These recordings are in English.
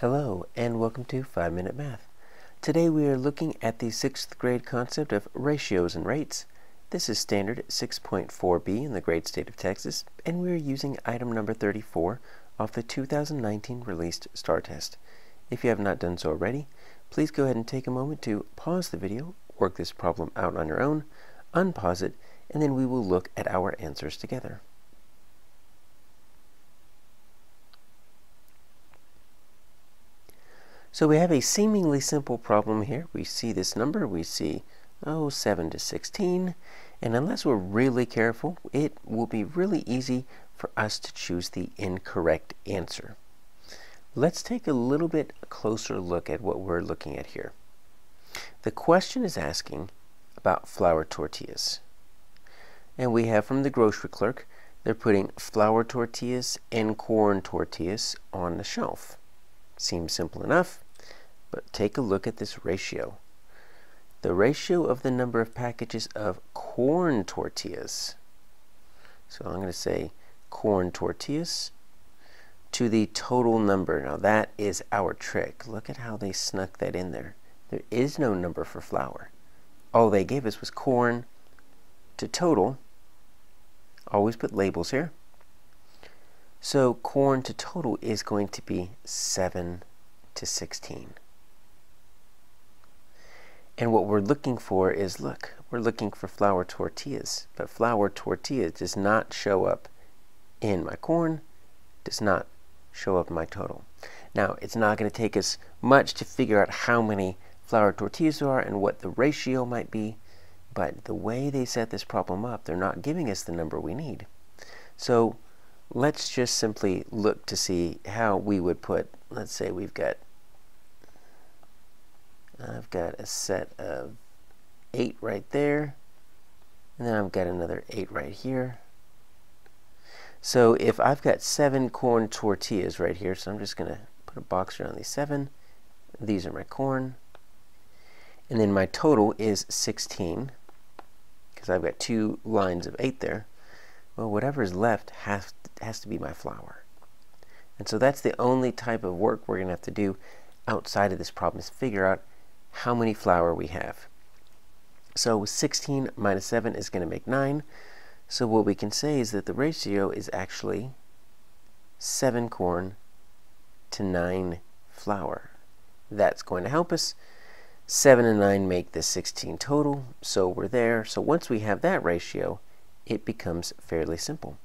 Hello and welcome to 5 Minute Math. Today we are looking at the 6th grade concept of ratios and rates. This is standard 6.4b in the great state of Texas and we are using item number 34 off the 2019 released STAAR test. If you have not done so already, please go ahead and take a moment to pause the video, work this problem out on your own, unpause it, and then we will look at our answers together. So we have a seemingly simple problem here. We see this number, we see, oh, 7 to 16, and unless we're really careful, it will be really easy for us to choose the incorrect answer. Let's take a little bit closer look at what we're looking at here. The question is asking about flour tortillas. And we have from the grocery clerk, they're putting flour tortillas and corn tortillas on the shelf. Seems simple enough. But take a look at this ratio. The ratio of the number of packages of corn tortillas. So I'm going to say corn tortillas to the total number. Now that is our trick. Look at how they snuck that in there. There is no number for flour. All they gave us was corn to total. Always put labels here. So corn to total is going to be 7 to 16. And what we're looking for is, look, we're looking for flour tortillas. But flour tortillas does not show up in my corn, does not show up in my total. Now, it's not going to take us much to figure out how many flour tortillas there are and what the ratio might be. But the way they set this problem up, they're not giving us the number we need. So let's just simply look to see how we would put, let's say we've got I've got a set of 8 right there. And then I've got another 8 right here. So if I've got 7 corn tortillas right here, so I'm just going to put a box around these 7. These are my corn. And then my total is 16 because I've got two lines of 8 there. Well, whatever is left has, has to be my flour. And so that's the only type of work we're going to have to do outside of this problem is figure out how many flour we have. So 16 minus 7 is going to make 9. So what we can say is that the ratio is actually 7 corn to 9 flour. That's going to help us. 7 and 9 make the 16 total, so we're there. So once we have that ratio, it becomes fairly simple.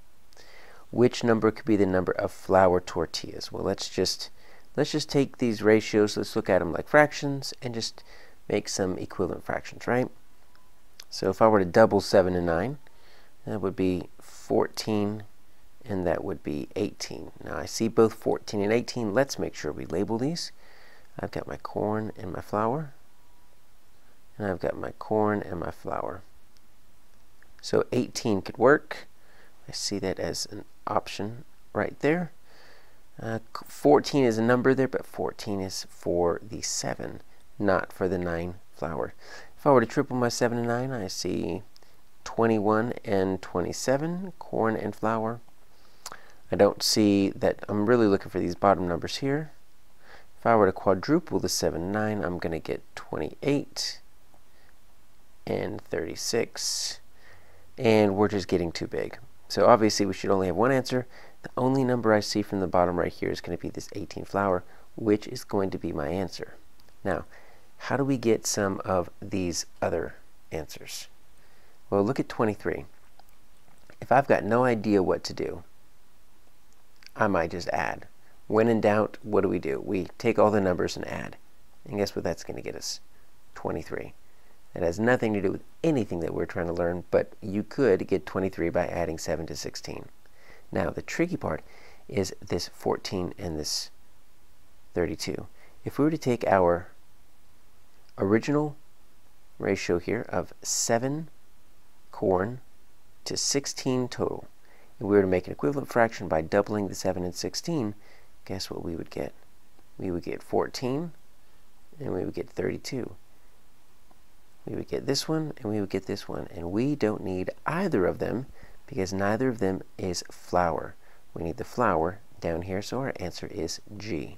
Which number could be the number of flour tortillas? Well, let's just Let's just take these ratios, let's look at them like fractions, and just make some equivalent fractions, right? So if I were to double 7 and 9, that would be 14, and that would be 18. Now I see both 14 and 18. Let's make sure we label these. I've got my corn and my flour, and I've got my corn and my flour. So 18 could work. I see that as an option right there. Uh, 14 is a number there, but 14 is for the 7, not for the 9 flour. If I were to triple my 7 and 9, I see 21 and 27, corn and flour. I don't see that I'm really looking for these bottom numbers here. If I were to quadruple the 7 and 9, I'm going to get 28 and 36. And we're just getting too big. So obviously we should only have one answer. The only number I see from the bottom right here is going to be this 18 flour, which is going to be my answer. Now, how do we get some of these other answers? Well, look at 23. If I've got no idea what to do, I might just add. When in doubt, what do we do? We take all the numbers and add. And guess what that's going to get us? 23. It has nothing to do with anything that we're trying to learn, but you could get 23 by adding 7 to 16. Now, the tricky part is this 14 and this 32. If we were to take our original ratio here of 7 corn to 16 total, and we were to make an equivalent fraction by doubling the 7 and 16, guess what we would get? We would get 14, and we would get 32. We would get this one, and we would get this one, and we don't need either of them because neither of them is flour. We need the flour down here, so our answer is G.